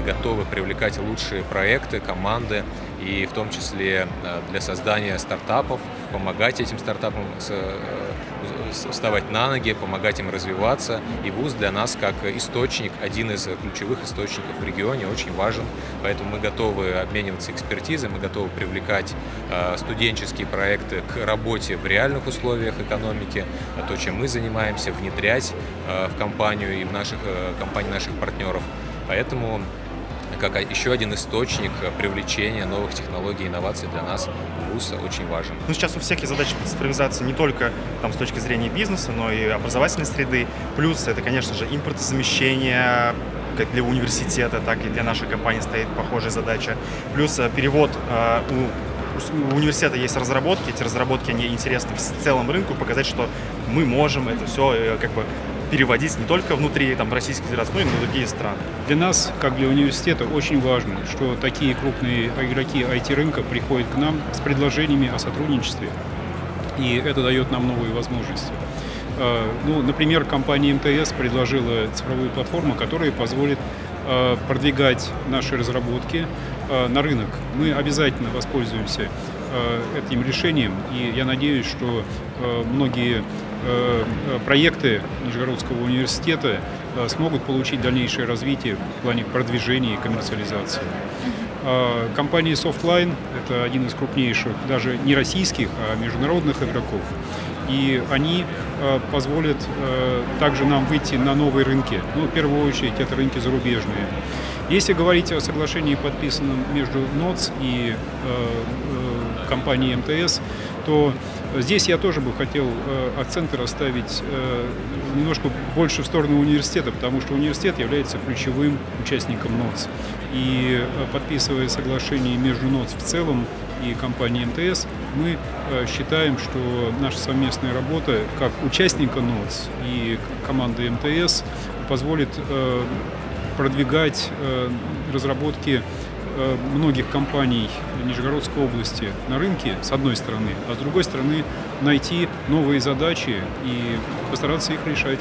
готовы привлекать лучшие проекты, команды и в том числе для создания стартапов, помогать этим стартапам вставать на ноги, помогать им развиваться. И ВУЗ для нас как источник, один из ключевых источников в регионе, очень важен. Поэтому мы готовы обмениваться экспертизой, мы готовы привлекать э, студенческие проекты к работе в реальных условиях экономики, то, чем мы занимаемся, внедрять э, в компанию и в наших э, компании наших партнеров. Поэтому как еще один источник привлечения новых технологий и инноваций для нас ВУЗ очень важен. Ну, сейчас у всех есть задача цифровизации не только там, с точки зрения бизнеса, но и образовательной среды. Плюс это, конечно же, импортозамещение, как для университета, так и для нашей компании стоит похожая задача. Плюс э, перевод э, у университета есть разработки, эти разработки, они интересны в целом рынку, показать, что мы можем это все э, как бы переводить не только внутри там, Российской Федерации, но и на другие страны. Для нас, как для университета, очень важно, что такие крупные игроки IT-рынка приходят к нам с предложениями о сотрудничестве, и это дает нам новые возможности. А, ну, например, компания МТС предложила цифровую платформу, которая позволит продвигать наши разработки а, на рынок. Мы обязательно воспользуемся этим решением, и я надеюсь, что многие Э, проекты Нижегородского университета э, смогут получить дальнейшее развитие в плане продвижения и коммерциализации. Компания Softline – это один из крупнейших, даже не российских, а международных игроков. И они э, позволят также нам выйти на новые рынки. Ну, в первую очередь, это рынки зарубежные. Если говорить о соглашении, подписанном между НОЦ и компанией МТС, то Здесь я тоже бы хотел э, акценты расставить э, немножко больше в сторону университета, потому что университет является ключевым участником НОЦ. И э, подписывая соглашение между НОЦ в целом и компанией МТС, мы считаем, что наша совместная работа как участника НОЦ и команды МТС позволит продвигать разработки Э, многих компаний Нижегородской области на рынке, с одной стороны, а с другой стороны найти новые задачи и постараться их решать.